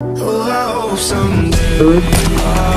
Oh, I'm